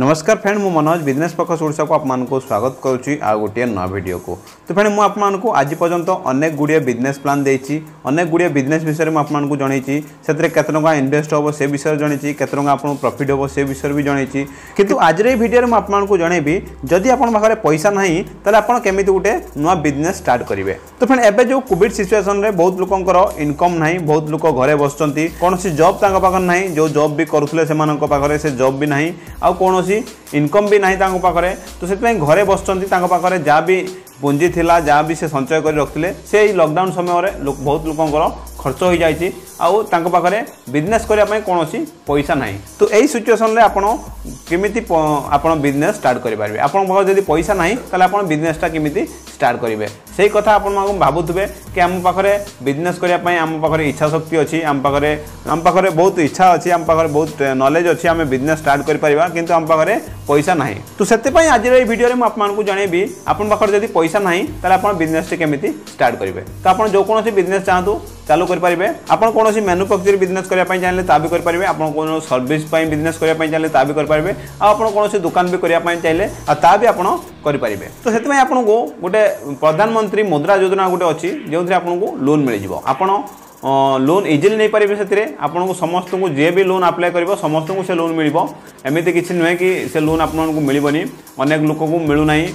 नमस्कार फ्रेंड मु Manoj business focus Voda को आपको स्वागत करुच्ची आ गोटे नू भिड को तो फ्रेंड मुझे आज पर्यटन अनेक गुड़िया बिजनेस प्लां अनेक गुड़िया बिजनेस विषय मुझे जनइी से टाँग इनभेस्ट हे से विषय जनइी के टाँग आप प्रफिट हे से विषय भी जनइी कितु आज भिडियो में आपको जनइबी जदि आप पैसा ना तो आपत गोटे नुआ बिजनेस स्टार्ट करेंगे तो फ्रेंड एवं जो कॉविड सिचुएसन में बहुत लोग इनकम ना बहुत लोग घर बस कौन जब पाखे ना जो जब भी करुले से जब भी ना आ कौन କୌଣସି ଇନକମ୍ ବି ନାହିଁ ତାଙ୍କ ପାଖରେ ତ ସେଥିପାଇଁ ଘରେ ବସିଛନ୍ତି ତାଙ୍କ ପାଖରେ ଯାହା ବି ପୁଞ୍ଜି ଥିଲା ଯାହା ବି ସେ ସଞ୍ଚୟ କରି ରଖିଥିଲେ ସେଇ ଲକଡାଉନ୍ ସମୟରେ ବହୁତ ଲୋକଙ୍କର ଖର୍ଚ୍ଚ ହୋଇଯାଇଛି ଆଉ ତାଙ୍କ ପାଖରେ ବିଜନେସ୍ କରିବା ପାଇଁ କୌଣସି ପଇସା ନାହିଁ ତ ଏହି ସିଚୁଏସନ୍ରେ ଆପଣ କେମିତି ଆପଣ ବିଜନେସ୍ ଷ୍ଟାର୍ଟ କରିପାରିବେ ଆପଣଙ୍କ ପାଖରେ ଯଦି ପଇସା ନାହିଁ ତାହେଲେ ଆପଣ ବିଜନେସ୍ଟା କେମିତି ଷ୍ଟାର୍ଟ କରିବେ ସେଇ କଥା ଆପଣମାନଙ୍କୁ ଭାବୁଥିବେ କି ଆମ ପାଖରେ ବିଜନେସ୍ କରିବା ପାଇଁ ଆମ ପାଖରେ ଇଚ୍ଛା ଶକ୍ତି ଅଛି ଆମ ପାଖରେ ଆମ ପାଖରେ ବହୁତ ଇଚ୍ଛା ଅଛି ଆମ ପାଖରେ ବହୁତ ନଲେଜ୍ ଅଛି ଆମେ ବିଜନେସ୍ ଷ୍ଟାର୍ଟ କରିପାରିବା କିନ୍ତୁ ଆମ ପାଖରେ ପଇସା ନାହିଁ ତ ସେଥିପାଇଁ ଆଜିର ଏଇ ଭିଡ଼ିଓରେ ମୁଁ ଆପଣମାନଙ୍କୁ ଜଣେଇବି ଆପଣ ପାଖରେ ଯଦି ପଇସା ନାହିଁ ତାହେଲେ ଆପଣ ବିଜନେସ୍ଟି କେମିତି ଷ୍ଟାର୍ଟ କରିବେ ତ ଆପଣ ଯେକୌଣସି ବିଜନେସ୍ ଚାହାନ୍ତୁ ଚାଲୁ କରିପାରିବେ ଆପଣ କୌଣସି ମ୍ୟାନୁଫ୍ୟାକ୍ଚର ବିଜନେସ୍ କରିବା ପାଇଁ ଚାହିଁଲେ ତା ବି କରିପାରିବେ ଆପଣ କୌଣସି ସର୍ଭିସ୍ ପାଇଁ ବିଜନେସ୍ କରିବା ପାଇଁ ଚାହିଁଲେ ତା ବି କରିପାରିବେ ଆଉ ଆପଣ କୌଣସି ଦୋକାନ ବି କରିବା ପାଇଁ ଚାହିଁଲେ ଆଉ ତା ବି ଆପଣ କରିପାରିବେ ତ ସେଥିପାଇଁ ଆପଣଙ୍କୁ ଗୋଟେ ପ୍ରଧାନମନ୍ତ୍ରୀ ମୁଦ୍ରା ଯୋଜନା ଗୋଟେ ଅଛି ଯେଉଁଥିରେ ଆପଣଙ୍କୁ ଲୋନ୍ ମିଳିଯିବ ଆପଣ ଲୋନ୍ ଇଜିଲି ନେଇପାରିବେ ସେଥିରେ ଆପଣଙ୍କୁ ସମସ୍ତଙ୍କୁ ଯିଏ ବି ଲୋନ୍ ଆପ୍ଲାଏ କରିବ ସମସ୍ତଙ୍କୁ ସେ ଲୋନ୍ ମିଳିବ ଏମିତି କିଛି ନୁହେଁ କି ସେ ଲୋନ୍ ଆପଣଙ୍କୁ ମିଳିବନି ଅନେକ ଲୋକଙ୍କୁ ମିଳୁନାହିଁ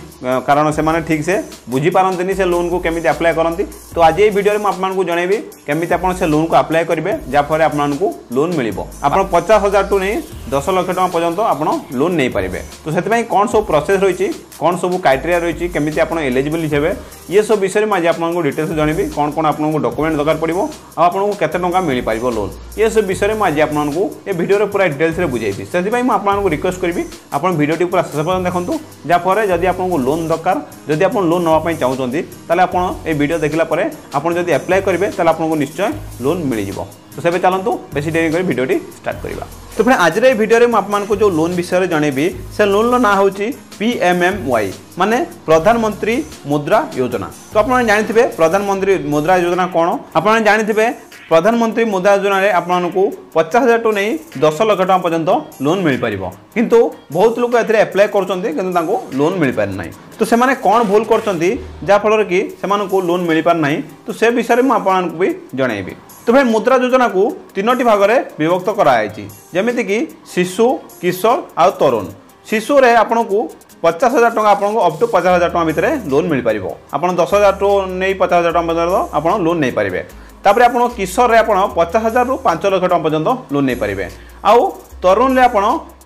କାରଣ ସେମାନେ ଠିକ୍ ସେ ବୁଝିପାରନ୍ତିନି ସେ ଲୋନ୍କୁ କେମିତି ଆପ୍ଲାଏ କରନ୍ତି ତ ଆଜି ଏଇ ଭିଡ଼ିଓରେ ମୁଁ ଆପଣମାନଙ୍କୁ ଜଣେଇବି କେମିତି ଆପଣ ସେ ଲୋନ୍କୁ ଆପ୍ଲାଏ କରିବେ ଯାହାଫଳରେ ଆପଣଙ୍କୁ ଲୋନ୍ ମିଳିବ ଆପଣ ପଚାଶ ହଜାରଠୁ ନେଇ দশ লক্ষ টাকা পর্যন্ত আপনার লোন নিয়ে পারবে তো সেপাই কম সব প্রসেস রয়েছে কম সব ক্রাইটেরিয়া রয়েছে কমিটি আপনার এলিজিবল হিসেবে ইয়ে সব বিষয়ে আজ আপনার ডিটেলস জনবি কম কম আপনার ডকুমেন্ট দরকার পড়ব আপনার কত টাকা মিপার লোন ইয়ে সব বিষয়ে আজ আপনার এ ভিডিওর পুরা ডিটেলসে বুঝাইবি সেপাই আপনার রিকোয়েস্ট করবি আপনার ভিডিওটি পুরা শেষ পর্যন্ত দেখুন যাফলে যদি আপনার লোন দরকার যদি আপনার লোন নেওয়া চাহুমান তাহলে আপনার এই ভিডিও দেখিলা পরে আপনার যদি আপ্লাই করবে তাহলে আপনার নিশ্চয় লোন মিলিযোগ তো সেবে ଚାଲନ୍ତୁ ବେଶୀ ଡେରି କରି ଭିଡ଼ିଓଟି ଷ୍ଟାର୍ଟ କରିବା ତ ପୁଣି ଆଜିର ଏହି ଭିଡ଼ିଓରେ ମୁଁ ଆପଣମାନଙ୍କୁ ଯେଉଁ ଲୋନ୍ ବିଷୟରେ ଜଣେଇବି ସେ ଲୋନ୍ର ନାଁ ହେଉଛି ପି ଏମ୍ ଏମ୍ ୱାଇ ମାନେ ପ୍ରଧାନମନ୍ତ୍ରୀ ମୁଦ୍ରା ଯୋଜନା ତ ଆପଣମାନେ ଜାଣିଥିବେ ପ୍ରଧାନମନ୍ତ୍ରୀ ମୁଦ୍ରା ଯୋଜନା କ'ଣ ଆପଣମାନେ ଜାଣିଥିବେ ପ୍ରଧାନମନ୍ତ୍ରୀ ମୁଦ୍ରା ଯୋଜନାରେ ଆପଣଙ୍କୁ ପଚାଶ ହଜାରଠୁ ନେଇ ଦଶ ଲକ୍ଷ ଟଙ୍କା ପର୍ଯ୍ୟନ୍ତ ଲୋନ୍ ମିଳିପାରିବ କିନ୍ତୁ ବହୁତ ଲୋକ ଏଥିରେ ଆପ୍ଲାଏ କରୁଛନ୍ତି କିନ୍ତୁ ତାଙ୍କୁ ଲୋନ୍ ମିଳିପାରେ ନାହିଁ ତ ସେମାନେ କ'ଣ ଭୁଲ କରୁଛନ୍ତି ଯାହାଫଳରେ କି ସେମାନଙ୍କୁ ଲୋନ୍ ମିଳିପାରେ ନାହିଁ ତ ସେ ବିଷୟରେ ମୁଁ ଆପଣମାନଙ୍କୁ ବି ଜଣେଇବି ତେବେ ମୁଦ୍ରା ଯୋଜନାକୁ ତିନୋଟି ଭାଗରେ ବିଭକ୍ତ କରାଯାଇଛି ଯେମିତିକି ଶିଶୁ କିଶୋର ଆଉ ତରୁଣ ଶିଶୁରେ ଆପଣଙ୍କୁ ପଚାଶ ହଜାର ଟଙ୍କା ଆପଣଙ୍କୁ ଅପ୍ ଟୁ ପଚାଶ ହଜାର ଟଙ୍କା ଭିତରେ ଲୋନ୍ ମିଳିପାରିବ ଆପଣ ଦଶ ହଜାରଠୁ ନେଇ ପଚାଶ ହଜାର ଟଙ୍କା ପର୍ଯ୍ୟନ୍ତ ଆପଣ ଲୋନ୍ ନେଇପାରିବେ ତାପରେ ଆପଣ କିଶୋରରେ ଆପଣ ପଚାଶ ହଜାରରୁ ପାଞ୍ଚ ଲକ୍ଷ ଟଙ୍କା ପର୍ଯ୍ୟନ୍ତ ଲୋନ୍ ନେଇପାରିବେ ଆଉ ତରୁଣରେ ଆପଣ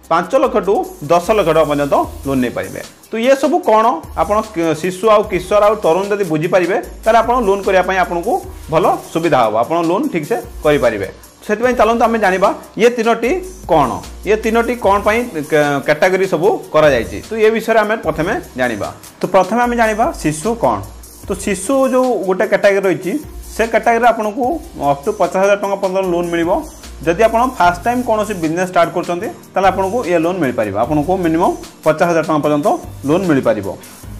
पांच लक्ष टू दस लक्ष टा पर्यत लोन नहीं पारे तो ये सब कौन आप शिशु आ किशोर आरुण जब बुझीपारे आप लोन करने को भल सुविधा हे आप लोन ठीक से करेंगे से चलो आम जाना ये तीनो कौन ये तीनो कौन पर कैटागोरी सबू कर तो ये विषय आम प्रथम जाना तो प्रथम आम जाना शिशु कौन तो शिशु जो गोटे कैटेगरी रही से कैटेगरी आपको अफ टू पचास हजार टाँह पर्यटन लोन मिल ଯଦି ଆପଣ ଫାର୍ଷ୍ଟ ଟାଇମ୍ କୌଣସି ବିଜନେସ୍ ଷ୍ଟାର୍ଟ କରୁଛନ୍ତି ତାହେଲେ ଆପଣଙ୍କୁ ଏ ଲୋନ୍ ମିଳିପାରିବ ଆପଣଙ୍କୁ ମିନିମମ୍ ପଚାଶ ହଜାର ଟଙ୍କା ପର୍ଯ୍ୟନ୍ତ ଲୋନ୍ ମିଳିପାରିବ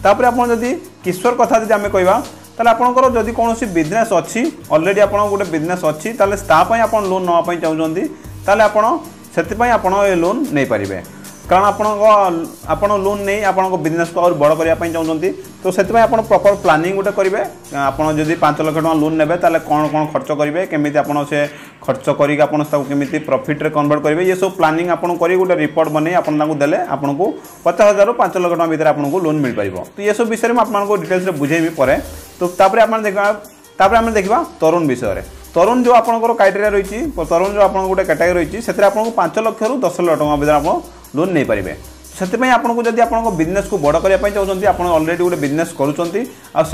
ତାପରେ ଆପଣ ଯଦି କିଶୋର କଥା ଯଦି ଆମେ କହିବା ତାହେଲେ ଆପଣଙ୍କର ଯଦି କୌଣସି ବିଜନେସ୍ ଅଛି ଅଲରେଡ଼ି ଆପଣ ଗୋଟେ ବିଜନେସ୍ ଅଛି ତାହେଲେ ତା ପାଇଁ ଆପଣ ଲୋନ୍ ନେବା ପାଇଁ ଚାହୁଁଛନ୍ତି ତାହେଲେ ଆପଣ ସେଥିପାଇଁ ଆପଣ ଏ ଲୋନ୍ ନେଇପାରିବେ কারণ আপনার আপনার লোন নেই আপনার বিজনেস আহ বড় করা চাহুমান তো সেপাই আপনার প্রপর প্লানিং গোটে করবে আপনার যদি পাঁচ লক্ষ টাকা লোন নেবে তাহলে কোণ কোণ খরচ করবে কেমি আপনার সে খরচ করি আপনার তাকে কেমি প্রফিট্রে কনভর্ট করবে ইয়ে সব প্লানিং আপনার করে গোটে রিপোর্ট বনাই আপনার তাকে দেলে আপনার পচাশ হাজার পাঁচ লক্ষ টাকা ভিতরে আপনার লোন মিলিপার তো এসব বিষয়ে আপনার ডিটেলসে বুঝাইবি পরে তো তাপরে আপনার দেখা তাপরে আমি দেখা তরুণ বিষয়ে তরুণ যে আপনার ক্রাইটেরিয়া রয়েছে তরুণ যে আপনার গোটে ক্যাটেগরি রয়েছে সেটা আপনার পাঁচ লক্ষর দশ লক্ষ টাকা ভিতরে আপনার लोन नहीं पारे से आदि आपजनेस को बड़ करने चाहते आपड़ अलरेडी गोटे बिजनेस करुँच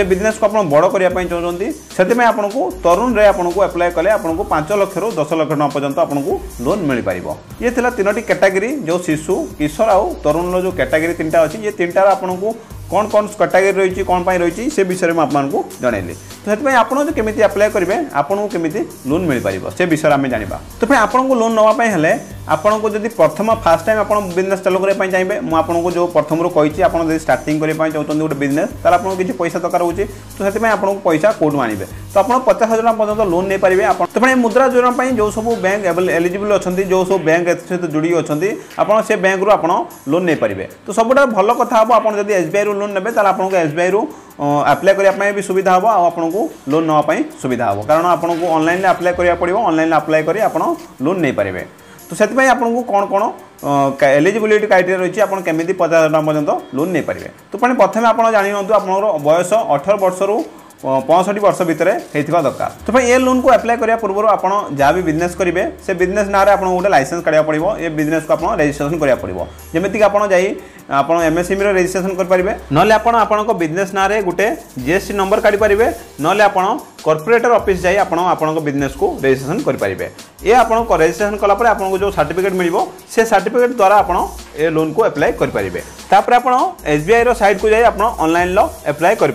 बिजनेस को आज बड़ करने चाहते से आपको तरुण में आपको एप्लाय कले आपको पांच लक्ष रु दस लक्ष टा पर्यटन आपको लोन मिल पार ये तीनो कैटेगरी जो शिशु किशोर आउ तरुण जो कैटागरी तीन टाइम अच्छी ये तीन टार आपको कौन कौन कैटागरी रही कौन रही विषय में आप जनइली ସେଥିପାଇଁ ଆପଣ ଯଦି କେମିତି ଆପ୍ଲାଏ କରିବେ ଆପଣଙ୍କୁ କେମିତି ଲୋନ୍ ମିଳିପାରିବ ସେ ବିଷୟରେ ଆମେ ଜାଣିବା ତ ପୁଣି ଆପଣଙ୍କୁ ଲୋନ୍ ନେବା ପାଇଁ ହେଲେ ଆପଣଙ୍କୁ ଯଦି ପ୍ରଥମ ଫାର୍ଷ୍ଟ ଟାଇମ୍ ଆପଣ ବିଜନେସ୍ ଚାଲୁ କରିବା ପାଇଁ ଚାହିଁବେ ମୁଁ ଆପଣଙ୍କୁ ଯେଉଁ ପ୍ରଥମରୁ କହିଛି ଆପଣ ଯଦି ଷ୍ଟାର୍ଟିଂ କରିବା ପାଇଁ ଚାହୁଁଛନ୍ତି ଗୋଟେ ବିଜନେସ୍ ତାହେଲେ ଆପଣଙ୍କୁ କିଛି ପଇସା ଦରକାର ହେଉଛି ତ ସେଥିପାଇଁ ଆପଣଙ୍କୁ ପଇସା କେଉଁଠୁ ଆଣିବେ ତ ଆପଣ ପଚାଶ ହଜାର ଟଙ୍କା ପର୍ଯ୍ୟନ୍ତ ଲୋନ୍ ନେଇପାରିବେ ଆପଣ ତ ପୁଣି ମୁଦ୍ରା ଯୋଜନା ପାଇଁ ଯେଉଁ ସବୁ ବ୍ୟାଙ୍କ ଏଲିଜିବୁଲ୍ ଅଛନ୍ତି ଯେଉଁ ସବୁ ବ୍ୟାଙ୍କ ସହିତ ଯୋଡ଼ିକି ଅଛନ୍ତି ଆପଣ ସେ ବ୍ୟାଙ୍କରୁ ଆପଣ ଲୋନ୍ ନେଇପାରିବେ ତ ସବୁଠାରୁ ଭଲ କଥା ହେବ ଆପଣ ଯଦି ଏସ୍ବିଆଇରୁ ଲୋନ୍ ନେବେ ତାହେଲେ ଆପଣଙ୍କୁ ଏସ୍ବିଆଇରୁ ଆପ୍ଲାଏ କରିବା ପାଇଁ ବି ସୁବିଧା ହେବ ଆଉ ଆପଣଙ୍କୁ ଲୋନ୍ ନେବା ପାଇଁ ସୁବିଧା ହେବ କାରଣ ଆପଣଙ୍କୁ ଅନଲାଇନ୍ରେ ଆପ୍ଲାଏ କରିବାକୁ ପଡ଼ିବ ଅନଲାଇନ୍ରେ ଆପ୍ଲାଏ କରି ଆପଣ ଲୋନ୍ ନେଇପାରିବେ ତ ସେଥିପାଇଁ ଆପଣଙ୍କୁ କ'ଣ କ'ଣ ଏଲିଜିବିଲିଟି କ୍ରାଇଟେରିଆ ରହିଛି ଆପଣ କେମିତି ପଚାଶ ହଜାର ଟଙ୍କା ପର୍ଯ୍ୟନ୍ତ ଲୋନ୍ ନେଇପାରିବେ ତ ପୁଣି ପ୍ରଥମେ ଆପଣ ଜାଣିନିଅନ୍ତୁ ଆପଣଙ୍କର ବୟସ ଅଠର ବର୍ଷରୁ পঁয়ষঠি বর্ষ ভিতরে হয়েছে দরকার তো এ লোন কু আপ্লাই করা পূর্ব আপনার যা বি বিজনেস করবে সে বিজনেস না আপনার গোটে লাইসেন্স কাড়া পড়ব এ বিজনেস আপনার রেজিষ্ট্রেসন করা পড়ব যেমি আপনার যাই আপনার এমএসএমইর রেজিষ্ট্রেসন করে নহলে আপনার আপনার বিজনেস না গোটে জিএসটি নম্বর কাড়ি পারে নহলে আপনার কর্পোরেটর অফিস যাই আপনার আপনার বিজনেস কু রেজিষ্ট্রেসন করে পারে এ আপনার রেজিষ্ট্রেসন কলাপরে আপনার যে সার্টিফিকেট মিলব সে সার্টিফিকেট দ্বারা আপনার এ লোন কু আপ্লাই করে তাপরে আপনার এসবিআই সাইট কু যাই আপনার অনলাইন ল আপ্লাই করে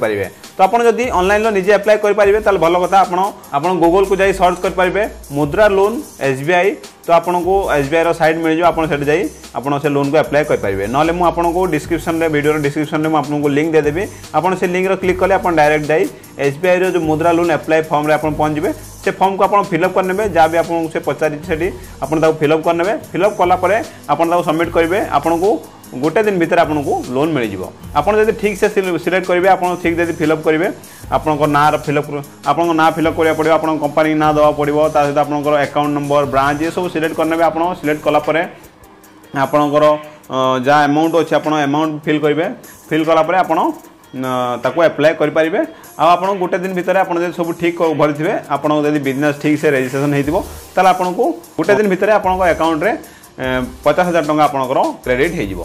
তো আপনার যদি অনলাইন লোন নিজে আপ্লাই করে পারে তাহলে ভালো কথা আপনার আপনার গুগল কু যাই সর্চ করে পারে মুদ্রা লোন এসবিআই তো আপনার এসবিআই সাইট মিলে যাব আপনার সেটা যাই আপনার সে লোন কু আপ্লাই করে পারে নহলে মু আপনার ডিসক্রিপশন ভিডিওর ডিসক্রিপশন আপনার লিঙ্ক দেদেবি আপনার সে লিঙ্কর ক্লিক কলে আপনার ডাইরেক্ট যাই এসবিআই যে মুদ্রা লোন আপ্লাই ফর্মে আপনার পৌঁছবে সে ফর্মকে আপনার ফিল আপ করে নেবে যা বি আপনার সে পচারি সেটি আপনার তাকে ফিল আপ করে নেবে ফিল আপ কলাপরে আপনার তাকে সবমিট করবে আপনার গোটে দিন ভিতরে আপনার লোন মিলিযোগ আপনার যদি ঠিক সে সিলেক্ট করবে আপনার ঠিক যদি ফিলঅপ করবে আপনার না ফিলঅপ আপনার না ফিলঅপ করা পড়বে আপনার কোম্পানি না দেওয়া পড়ব তা সহ আপনার আকাউন্ট নম্বর ব্রাঞ্চ এসব সিলেক্ট করে নেবে আপনার সিলেক্ট কলাপরে আপনার যা আমাউন্ট অছে আপনার আমাউন্ট ফিল করবে ফিল কলাপরে আপনার ତାକୁ ଆପ୍ଲାଏ କରିପାରିବେ ଆଉ ଆପଣ ଗୋଟେ ଦିନ ଭିତରେ ଆପଣ ଯଦି ସବୁ ଠିକ୍ ଭରିଥିବେ ଆପଣଙ୍କ ଯଦି ବିଜନେସ୍ ଠିକ୍ ସେ ରେଜିଷ୍ଟ୍ରେସନ୍ ହେଇଥିବ ତାହେଲେ ଆପଣଙ୍କୁ ଗୋଟେ ଦିନ ଭିତରେ ଆପଣଙ୍କ ଆକାଉଣ୍ଟରେ ପଚାଶ ହଜାର ଟଙ୍କା ଆପଣଙ୍କର କ୍ରେଡ଼ିଟ୍ ହେଇଯିବ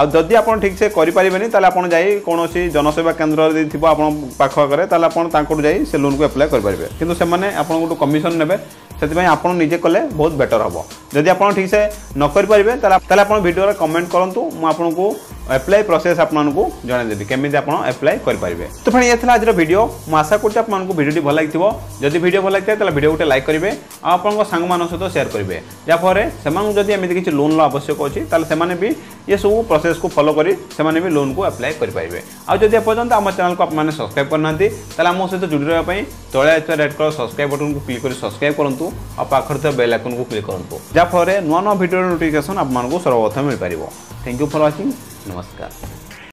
ଆଉ ଯଦି ଆପଣ ଠିକ୍ସେ କରିପାରିବେନି ତାହେଲେ ଆପଣ ଯାଇ କୌଣସି ଜନସେବା କେନ୍ଦ୍ର ଯଦି ଥିବ ଆପଣ ପାଖ ଆଗରେ ତାହେଲେ ଆପଣ ତାଙ୍କଠୁ ଯାଇ ସେ ଲୋନ୍କୁ ଆପ୍ଲାଏ କରିପାରିବେ କିନ୍ତୁ ସେମାନେ ଆପଣଙ୍କଠୁ କମିଶନ୍ ନେବେ ସେଥିପାଇଁ ଆପଣ ନିଜେ କଲେ ବହୁତ ବେଟର୍ ହେବ ଯଦି ଆପଣ ଠିକ୍ସେ ନ କରିପାରିବେ ତାହେଲେ ତାହେଲେ ଆପଣ ଭିଡ଼ିଓରେ କମେଣ୍ଟ କରନ୍ତୁ ମୁଁ ଆପଣଙ୍କୁ ଆପ୍ଲାଏ ପ୍ରୋସେସ୍ ଆପଣଙ୍କୁ ଜଣାଇଦେବି କେମିତି ଆପଣ ଆପ୍ଲାଏ କରିପାରିବେ ତ ଫେଣି ଏ ଥିଲା ଆଜିର ଭିଡ଼ିଓ ମୁଁ ଆଶା କରୁଛି ଆପଣଙ୍କୁ ଭିଡ଼ିଓଟି ଭଲ ଲାଗିଥିବ ଯଦି ଭିଡ଼ିଓ ଭଲ ଲାଗିଥାଏ ତାହେଲେ ଭିଡ଼ିଓ ଗୋଟେ ଲାଇକ୍ କରିବେ ଆଉ ଆପଣଙ୍କ ସାଙ୍ଗମାନଙ୍କ ସହିତ ସେୟାର କରିବେ ଯାହାଫଳରେ ସେମାନଙ୍କୁ ଯଦି ଏମିତି କିଛି ଲୋନ୍ର ଆବଶ୍ୟକ ଅଛି ତାହେଲେ ସେମାନେ ବି ये सब प्रोसेस को फलो कर लोन को आप्लाय करेंगे आदि एपर्यंत आम चैनल को आपने सब्सक्राइब करना ताला आम सहित जोड़ रहा तले रेड कलर सब्सक्राइब बटन को क्लिक कर सब्सक्राइब करूँ और पाखर बेल आइकन को क्लिक करूँ जहाँफल नुआ नुआ भिडियो नोटिकेसन आपको सर्वप्रथम मिल पार थैंक यू फर व्वाचिंग नमस्कार